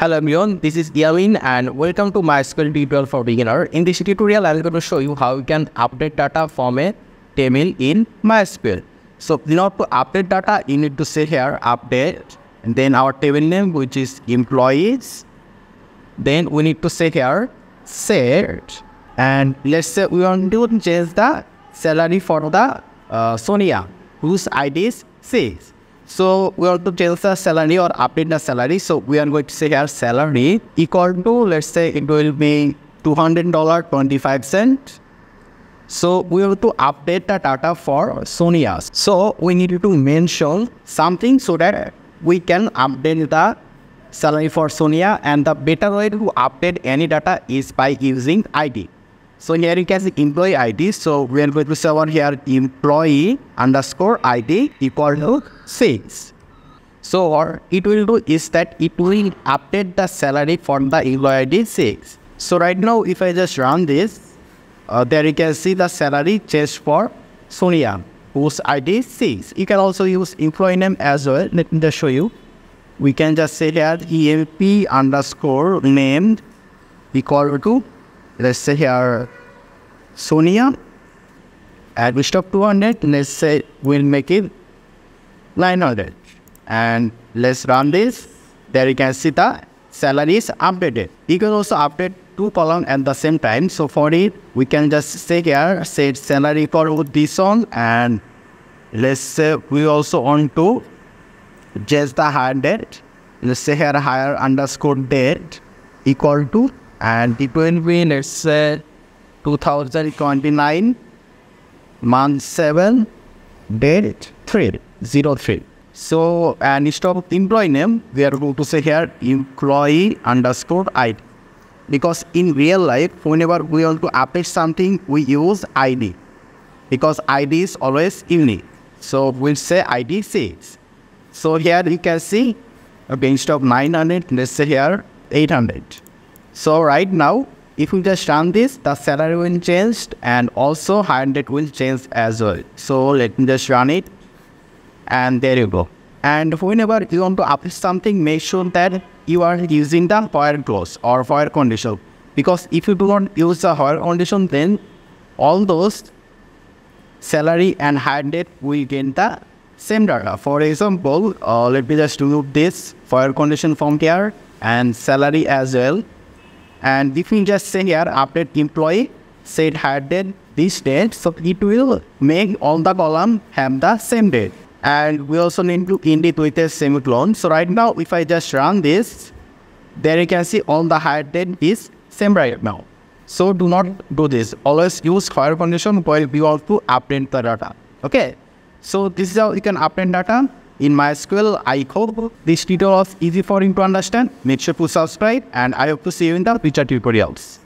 Hello everyone, this is Yamin and welcome to MySQL tutorial for beginner. In this tutorial, I'm going to show you how you can update data from a table in MySQL. So in order to update data, you need to say here update and then our table name which is employees. Then we need to say here set and let's say we want to change the salary for the uh, Sonia whose ID is 6. So we want to change the salary or update the salary. So we are going to say here salary equal to let's say it will be $200 25 cent. So we have to update the data for Sonia. So we need to mention something so that we can update the salary for Sonia and the better way to update any data is by using ID. So here you can see employee ID. So we are going to say over here employee underscore ID equal to 6. So what it will do is that it will update the salary for the employee ID 6. So right now if I just run this, uh, there you can see the salary changed for Sonia whose ID is 6. You can also use employee name as well. Let me just show you. We can just say here EMP underscore named equal to let's say here Sonia and we stop 200 let's say we'll make it 900 and let's run this. There you can see the salary is updated. You can also update two column at the same time. So for it we can just say here set salary for this one and let's say we also want to just the hire date. Let's say here hire underscore date equal to and it will be let's say 2029 month 7 date 303 so and instead of employee name we are going to say here employee underscore id because in real life whenever we want to update something we use id because id is always unique. So we'll say id 6 so here you can see okay instead of 900 let's say here 800 so right now, if we just run this, the salary will change and also hire date will change as well. So let me just run it and there you go. And whenever you want to update something, make sure that you are using the where clause or where condition. Because if you do not use the where condition, then all those salary and hire date will get the same data. For example, uh, let me just do this where condition from here and salary as well and if we just say here update employee set hire date this date. So it will make all the column have the same date. And we also need to end it with a semicolon so right now if i just run this there you can see all the hire date is same right now. So do not do this. Always use while condition while you want to update the data. Okay? So this is how you can update data in MySQL. I hope this tutorial was easy for you to understand. Make sure to subscribe and I hope to see you in the future tutorials.